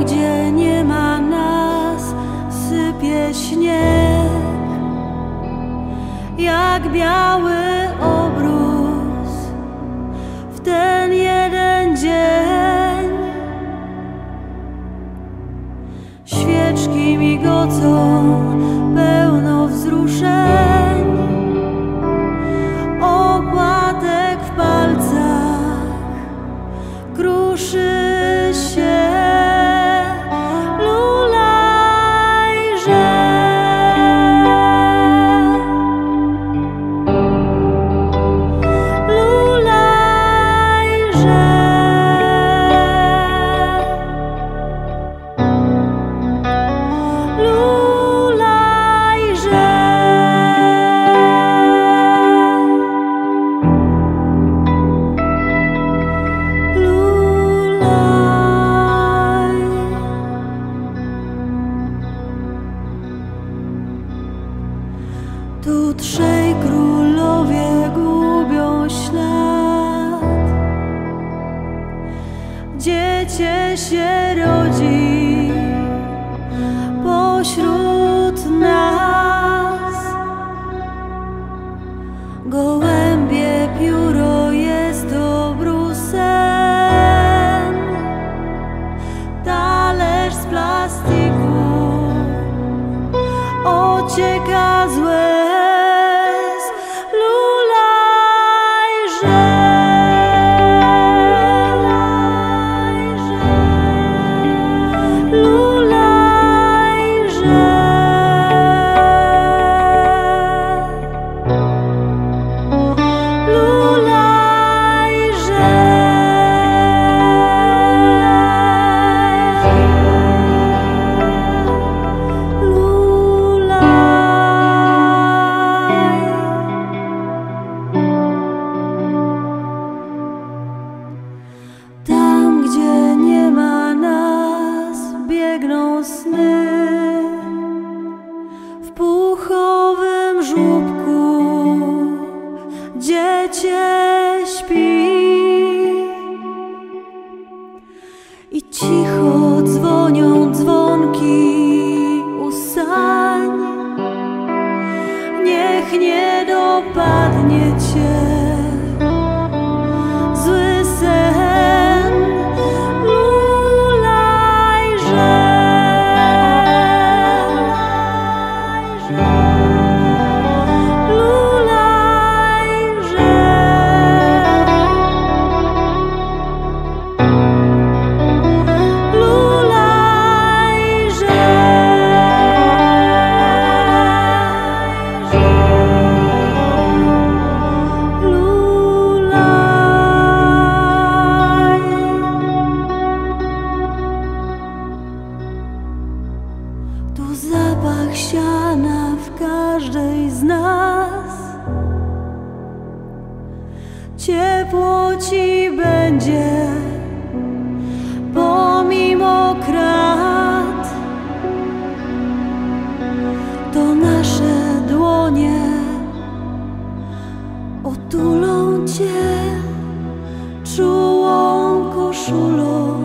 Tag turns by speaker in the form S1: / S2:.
S1: gdzie nie ma nas, sypie śnieg jak biały. Trzej królowie gubią ślad. Dziecię się rodzi pośród nas. Gołębie pióro jest obrusem. Talerz z plastiku ocieka z dziecię każdej z nas. Ciepło ci będzie pomimo krat. To nasze dłonie otulą cię czułą koszulą